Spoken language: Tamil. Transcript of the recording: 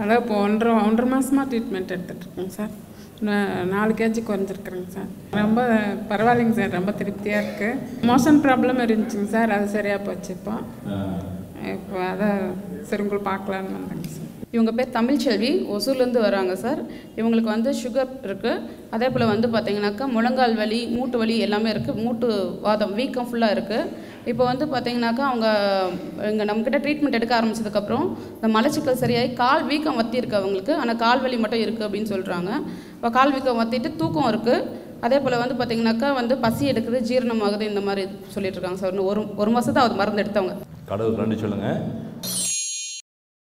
அதான் இப்போ ஒன்றரை ஒன்றரை மாதமாக ட்ரீட்மெண்ட் எடுத்துகிட்ருக்கோங்க சார். நாலு கேஜி குறைஞ்சிருக்குறேங்க சார். ரொம்ப பரவாயில்லைங்க சார். ரொம்ப திருப்தியாக இருக்குது மோஷன் ப்ராப்ளம் இருந்துச்சுங்க சார். அது சரியாக போச்சு இப்போ. இப்போ அதான் சரி உங்களை பார்க்கலான்னு வந்தேங்க சார். இவங்க பேர் தமிழ்ச்செல்வி ஒசூர்லேருந்து வராங்க சார். இவங்களுக்கு வந்து சுகர் இருக்குது அதே போல் வந்து பார்த்தீங்கன்னாக்கா முழங்கால் வலி மூட்டு வலி எல்லாமே இருக்குது மூட்டு வாதம் வீக்கம் ஃபுல்லாக இருக்குது இப்போ வந்து பார்த்தீங்கன்னாக்கா அவங்க இங்கே நம்மக்கிட்ட ட்ரீட்மெண்ட் எடுக்க ஆரம்பிச்சதுக்கப்புறம் இந்த மலச்சிக்கல் சரியாகி கால் வீக்கம் வத்திருக்கு அவங்களுக்கு. ஆனால் கால் வலி மட்டும் இருக்குது அப்படின்னு சொல்கிறாங்க இப்போ கால் வீக்கம் வத்திட்டு தூக்கம் இருக்குது அதே போல் வந்து பார்த்தீங்கன்னாக்கா வந்து பசி எடுக்குது ஜீரணமாகுது இந்த மாதிரி சொல்லிட்டு இருக்காங்க சார். இன்னும் ஒரு ஒரு மாதத்தை அவர் மருந்து எடுத்தவங்க. கடவுள் நன்றி சொல்லுங்கள்